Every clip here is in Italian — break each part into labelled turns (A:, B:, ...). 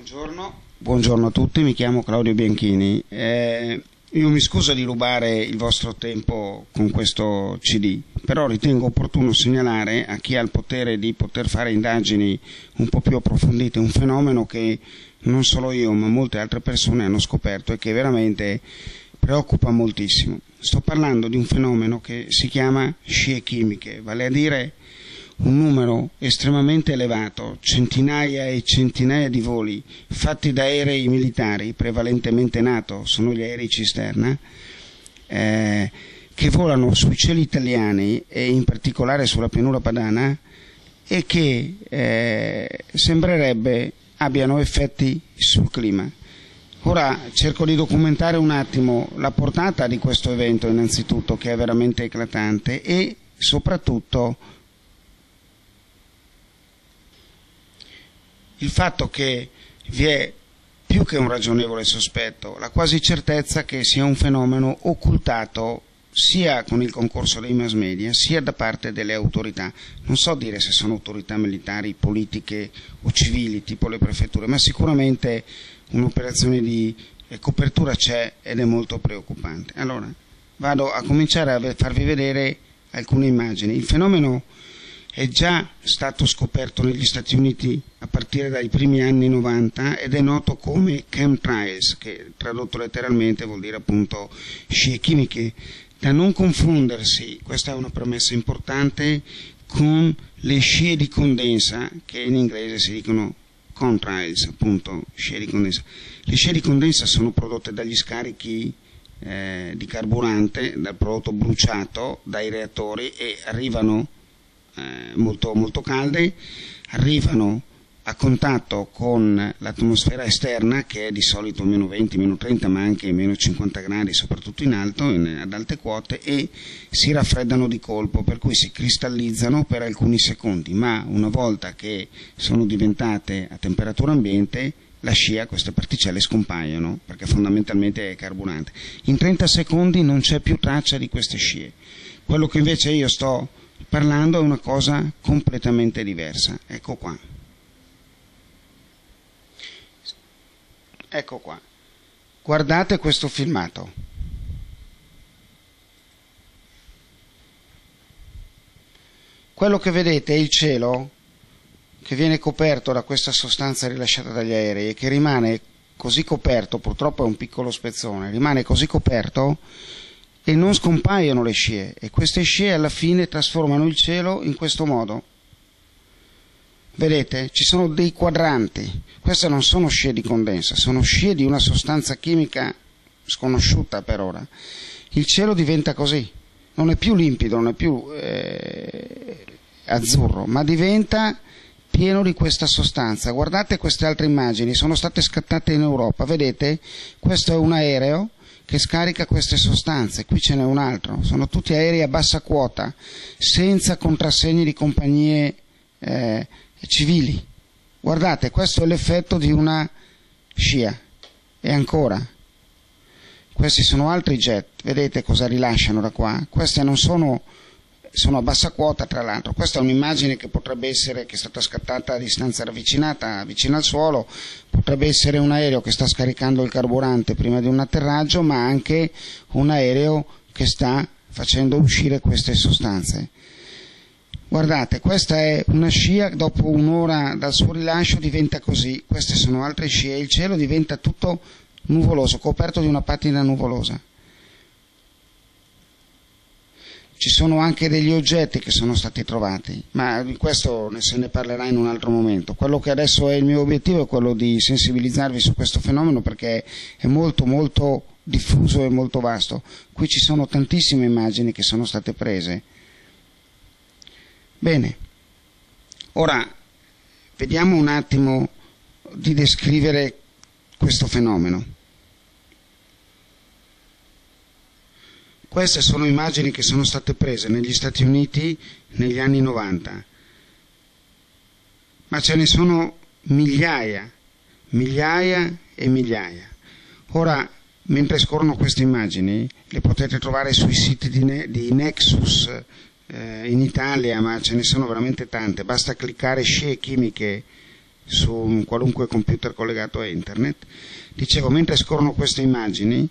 A: Buongiorno. Buongiorno a tutti, mi chiamo Claudio Bianchini. Eh, io mi scuso di rubare il vostro tempo con questo CD, però ritengo opportuno segnalare a chi ha il potere di poter fare indagini un po' più approfondite un fenomeno che non solo io ma molte altre persone hanno scoperto e che veramente preoccupa moltissimo. Sto parlando di un fenomeno che si chiama scie chimiche, vale a dire un numero estremamente elevato, centinaia e centinaia di voli fatti da aerei militari, prevalentemente NATO, sono gli aerei cisterna, eh, che volano sui cieli italiani e in particolare sulla pianura padana e che eh, sembrerebbe abbiano effetti sul clima. Ora cerco di documentare un attimo la portata di questo evento innanzitutto che è veramente eclatante e soprattutto il fatto che vi è più che un ragionevole sospetto, la quasi certezza che sia un fenomeno occultato sia con il concorso dei mass media sia da parte delle autorità. Non so dire se sono autorità militari, politiche o civili, tipo le prefetture, ma sicuramente un'operazione di copertura c'è ed è molto preoccupante. Allora, vado a cominciare a farvi vedere alcune immagini. Il fenomeno è già stato scoperto negli Stati Uniti a partire dai primi anni 90 ed è noto come chemtrails, che tradotto letteralmente vuol dire appunto scie chimiche, da non confondersi, questa è una premessa importante, con le scie di condensa, che in inglese si dicono contrails, appunto, scie di condensa. Le scie di condensa sono prodotte dagli scarichi eh, di carburante, dal prodotto bruciato dai reattori e arrivano eh, molto, molto calde, arrivano a contatto con l'atmosfera esterna che è di solito meno 20, meno 30 ma anche meno 50 gradi soprattutto in alto, in, ad alte quote e si raffreddano di colpo per cui si cristallizzano per alcuni secondi ma una volta che sono diventate a temperatura ambiente la scia, queste particelle scompaiono perché fondamentalmente è carburante. In 30 secondi non c'è più traccia di queste scie. Quello che invece io sto parlando è una cosa completamente diversa. Ecco qua. Ecco qua. Guardate questo filmato. Quello che vedete è il cielo che viene coperto da questa sostanza rilasciata dagli aerei e che rimane così coperto, purtroppo è un piccolo spezzone, rimane così coperto e non scompaiono le scie e queste scie alla fine trasformano il cielo in questo modo. Vedete, ci sono dei quadranti, queste non sono scie di condensa, sono scie di una sostanza chimica sconosciuta per ora. Il cielo diventa così, non è più limpido, non è più eh, azzurro, ma diventa pieno di questa sostanza. Guardate queste altre immagini, sono state scattate in Europa, vedete? Questo è un aereo che scarica queste sostanze, qui ce n'è un altro, sono tutti aerei a bassa quota, senza contrassegni di compagnie eh, civili. Guardate, questo è l'effetto di una scia. E ancora, questi sono altri jet, vedete cosa rilasciano da qua? Queste non sono sono a bassa quota tra l'altro. Questa è un'immagine che potrebbe essere, che è stata scattata a distanza ravvicinata, vicino al suolo, potrebbe essere un aereo che sta scaricando il carburante prima di un atterraggio, ma anche un aereo che sta facendo uscire queste sostanze. Guardate, questa è una scia, dopo un'ora dal suo rilascio diventa così, queste sono altre scie, il cielo diventa tutto nuvoloso, coperto di una patina nuvolosa. Ci sono anche degli oggetti che sono stati trovati, ma di questo se ne parlerà in un altro momento. Quello che adesso è il mio obiettivo è quello di sensibilizzarvi su questo fenomeno perché è molto molto diffuso e molto vasto. Qui ci sono tantissime immagini che sono state prese. Bene, ora vediamo un attimo di descrivere questo fenomeno. Queste sono immagini che sono state prese negli Stati Uniti negli anni 90, ma ce ne sono migliaia, migliaia e migliaia. Ora, mentre scorrono queste immagini, le potete trovare sui siti di, ne- di Nexus eh, in Italia, ma ce ne sono veramente tante. Basta cliccare scie chimiche su un qualunque computer collegato a internet. Dicevo, mentre scorrono queste immagini,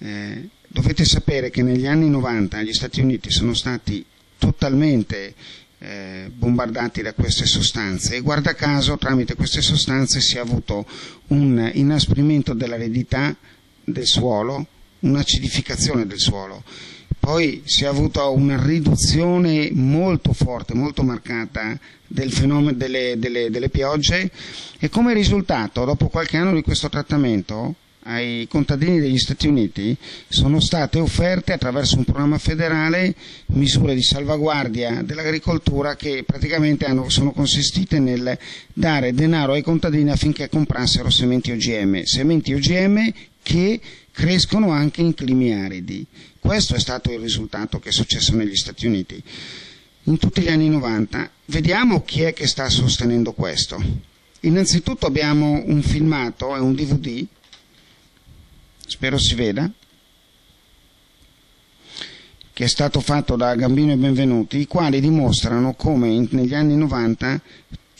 A: eh, dovete sapere che negli anni 90 gli Stati Uniti sono stati totalmente eh, bombardati da queste sostanze e guarda caso tramite queste sostanze si è avuto un inasprimento dell'aridità del suolo, un'acidificazione del suolo. Poi si è avuta una riduzione molto forte, molto marcata del fenomeno delle, delle, delle piogge e come risultato, dopo qualche anno di questo trattamento, ai contadini degli Stati Uniti sono state offerte attraverso un programma federale misure di salvaguardia dell'agricoltura che praticamente hanno, sono consistite nel dare denaro ai contadini affinché comprassero sementi OGM, sementi OGM che crescono anche in climi aridi. Questo è stato il risultato che è successo negli Stati Uniti. In tutti gli anni 90 vediamo chi è che sta sostenendo questo. Innanzitutto abbiamo un filmato, è un DVD spero si veda, che è stato fatto da Gambino e Benvenuti, i quali dimostrano come negli anni 90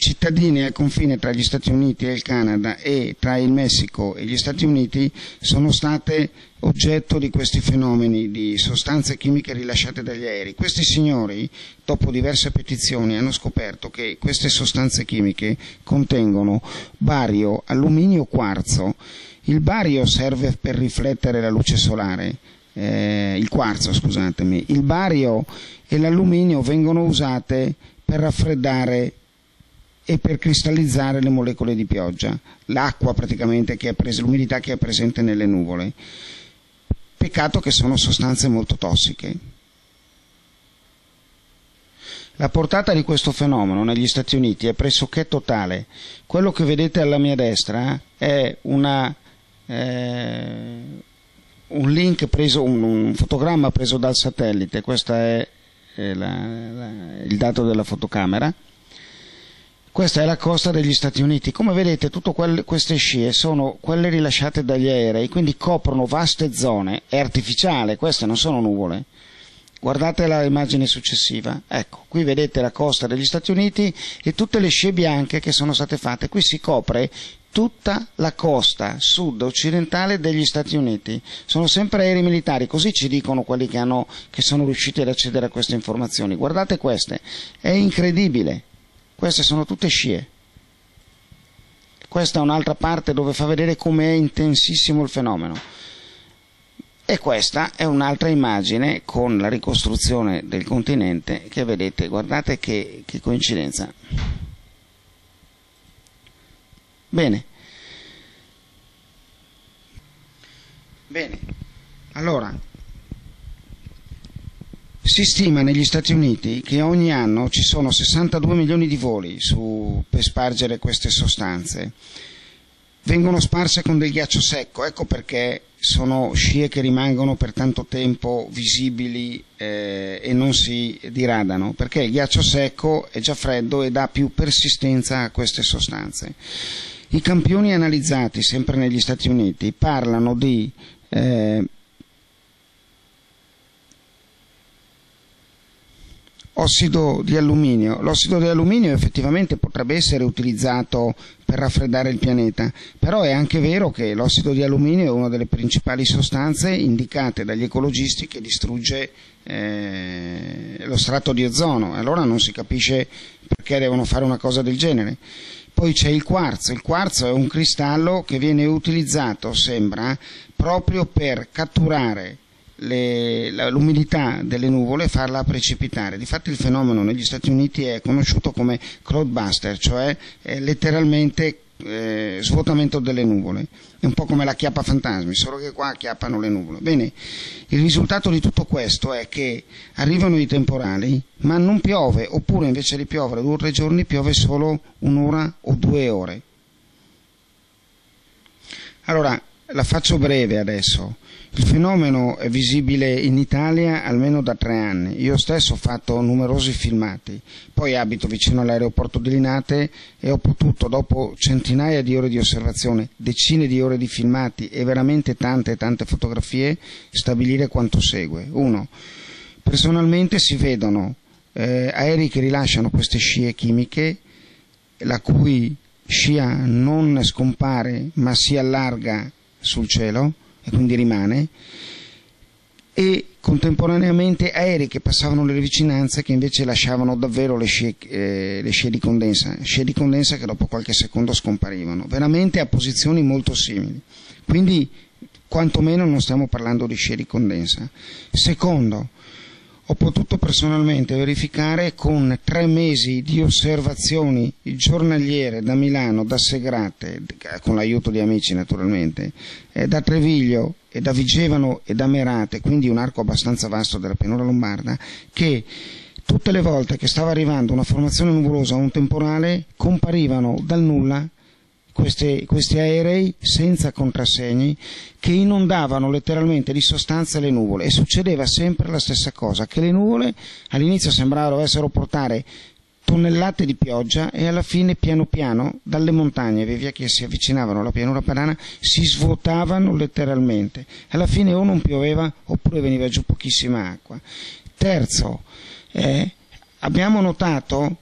A: cittadini al confine tra gli Stati Uniti e il Canada e tra il Messico e gli Stati Uniti sono state oggetto di questi fenomeni di sostanze chimiche rilasciate dagli aerei. Questi signori, dopo diverse petizioni, hanno scoperto che queste sostanze chimiche contengono bario, alluminio, quarzo il bario serve per riflettere la luce solare, eh, il quarzo scusatemi, il bario e l'alluminio vengono usate per raffreddare e per cristallizzare le molecole di pioggia, l'acqua praticamente che è presa, l'umidità che è presente nelle nuvole. Peccato che sono sostanze molto tossiche. La portata di questo fenomeno negli Stati Uniti è pressoché totale. Quello che vedete alla mia destra è una eh, un preso, un, un, fotogramma preso dal satellite, questo è, è la, la, il dato della fotocamera. Questa è la costa degli Stati Uniti. Come vedete, tutte queste scie sono quelle rilasciate dagli aerei, quindi coprono vaste zone. È artificiale, queste non sono nuvole. Guardate l'immagine successiva. Ecco, qui vedete la costa degli Stati Uniti e tutte le scie bianche che sono state fatte. Qui si copre tutta la costa sud-occidentale degli Stati Uniti. Sono sempre aerei militari, così ci dicono quelli che, hanno, che sono riusciti ad accedere a queste informazioni. Guardate queste, è incredibile. Queste sono tutte scie. Questa è un'altra parte dove fa vedere come è intensissimo il fenomeno. E questa è un'altra immagine con la ricostruzione del continente che vedete, guardate che, che coincidenza. Bene. Bene. Allora, si stima negli Stati Uniti che ogni anno ci sono 62 milioni di voli su, per spargere queste sostanze. Vengono sparse con del ghiaccio secco, ecco perché sono scie che rimangono per tanto tempo visibili eh, e non si diradano, perché il ghiaccio secco è già freddo e dà più persistenza a queste sostanze. I campioni analizzati, sempre negli Stati Uniti, parlano di eh, ossido di alluminio. L'ossido di alluminio effettivamente potrebbe essere utilizzato per raffreddare il pianeta, però è anche vero che l'ossido di alluminio è una delle principali sostanze indicate dagli ecologisti che distrugge eh, lo strato di ozono, allora non si capisce perché devono fare una cosa del genere. Poi c'è il quarzo, il quarzo è un cristallo che viene utilizzato, sembra, proprio per catturare le, la, l'umidità delle nuvole e farla precipitare. Difatti il fenomeno negli Stati Uniti è conosciuto come cloudbuster, cioè letteralmente eh, svuotamento delle nuvole. È un po' come la chiappa fantasmi, solo che qua chiappano le nuvole. Bene, il risultato di tutto questo è che arrivano i temporali, ma non piove, oppure invece di piovere due o tre giorni piove solo un'ora o due ore. Allora, la faccio breve adesso. Il fenomeno è visibile in Italia almeno da tre anni. Io stesso ho fatto numerosi filmati. Poi abito vicino all'aeroporto di Linate e ho potuto, dopo centinaia di ore di osservazione, decine di ore di filmati e veramente tante tante fotografie, stabilire quanto segue. Uno, personalmente si vedono eh, aerei che rilasciano queste scie chimiche, la cui scia non scompare ma si allarga sul cielo e quindi rimane e contemporaneamente aerei che passavano nelle vicinanze che invece lasciavano davvero le scie, eh, le scie, di condensa, scie di condensa che dopo qualche secondo scomparivano, veramente a posizioni molto simili. Quindi quantomeno non stiamo parlando di scie di condensa. Secondo, ho potuto personalmente verificare con tre mesi di osservazioni giornaliere da Milano, da Segrate, con l'aiuto di amici naturalmente, eh, da Treviglio e da Vigevano e da Merate, quindi un arco abbastanza vasto della pianura lombarda, che tutte le volte che stava arrivando una formazione nuvolosa o un temporale comparivano dal nulla questi, questi, aerei senza contrassegni che inondavano letteralmente di sostanza le nuvole. E succedeva sempre la stessa cosa, che le nuvole all'inizio sembrava dovessero portare tonnellate di pioggia e alla fine piano piano dalle montagne via via che si avvicinavano alla pianura padana si svuotavano letteralmente. Alla fine o non pioveva oppure veniva giù pochissima acqua. Terzo eh, abbiamo notato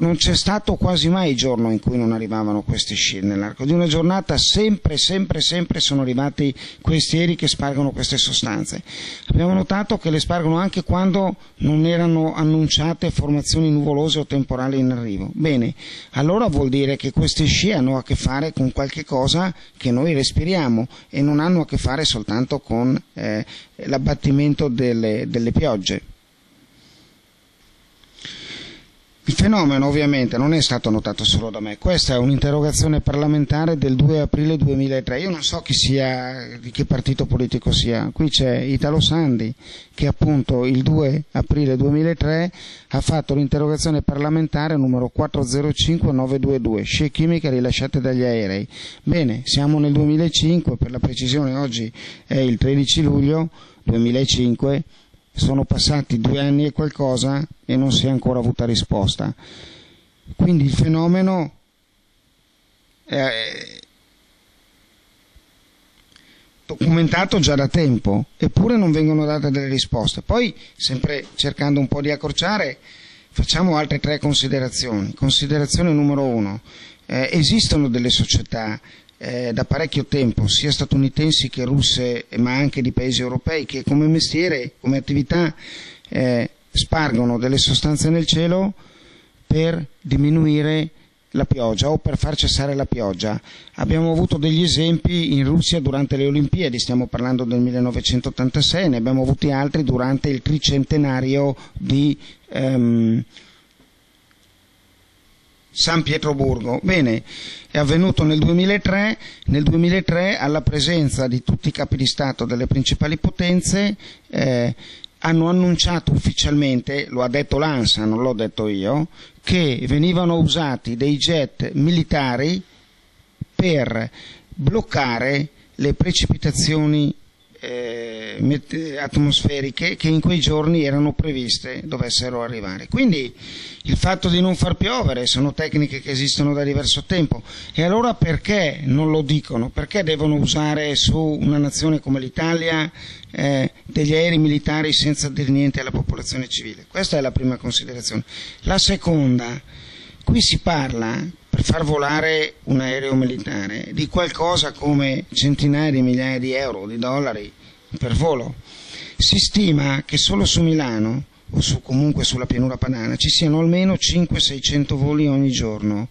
A: non c'è stato quasi mai giorno in cui non arrivavano questi sci. Nell'arco di una giornata sempre, sempre, sempre sono arrivati questi aerei che spargono queste sostanze. Abbiamo notato che le spargono anche quando non erano annunciate formazioni nuvolose o temporali in arrivo. Bene, allora vuol dire che questi sci hanno a che fare con qualche cosa che noi respiriamo e non hanno a che fare soltanto con eh, l'abbattimento delle, delle piogge. Il fenomeno ovviamente non è stato notato solo da me, questa è un'interrogazione parlamentare del 2 aprile 2003, io non so chi sia, di che partito politico sia, qui c'è Italo Sandi che appunto il 2 aprile 2003 ha fatto l'interrogazione parlamentare numero 405922, scie chimiche rilasciate dagli aerei. Bene, siamo nel 2005, per la precisione oggi è il 13 luglio 2005 sono passati due anni e qualcosa e non si è ancora avuta risposta. Quindi il fenomeno è documentato già da tempo, eppure non vengono date delle risposte. Poi, sempre cercando un po' di accorciare, facciamo altre tre considerazioni. Considerazione numero uno. Eh, esistono delle società eh, da parecchio tempo, sia statunitensi che russe, ma anche di paesi europei, che come mestiere, come attività, eh, spargono delle sostanze nel cielo per diminuire la pioggia o per far cessare la pioggia. Abbiamo avuto degli esempi in Russia durante le Olimpiadi, stiamo parlando del 1986, ne abbiamo avuti altri durante il tricentenario di ehm, San Pietroburgo. Bene, è avvenuto nel 2003, nel 2003 alla presenza di tutti i capi di Stato delle principali potenze eh, hanno annunciato ufficialmente, lo ha detto l'ANSA, non l'ho detto io, che venivano usati dei jet militari per bloccare le precipitazioni eh, atmosferiche che in quei giorni erano previste dovessero arrivare. Quindi il fatto di non far piovere sono tecniche che esistono da diverso tempo e allora perché non lo dicono? Perché devono usare su una nazione come l'Italia eh, degli aerei militari senza dire niente alla popolazione civile? Questa è la prima considerazione. La seconda, qui si parla far volare un aereo militare di qualcosa come centinaia di migliaia di euro, di dollari per volo. Si stima che solo su Milano o su, comunque sulla pianura padana ci siano almeno 500-600 voli ogni giorno.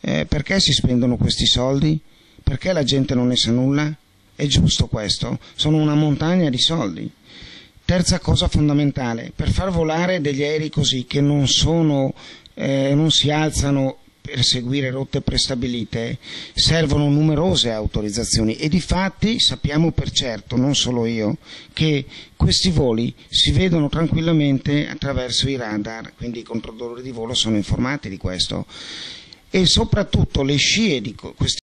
A: Eh, perché si spendono questi soldi? Perché la gente non ne sa nulla? È giusto questo? Sono una montagna di soldi. Terza cosa fondamentale, per far volare degli aerei così che non, sono, eh, non si alzano per seguire rotte prestabilite servono numerose autorizzazioni e di fatti sappiamo per certo, non solo io, che questi voli si vedono tranquillamente attraverso i radar, quindi i controllori di volo sono informati di questo. E soprattutto le scie di questi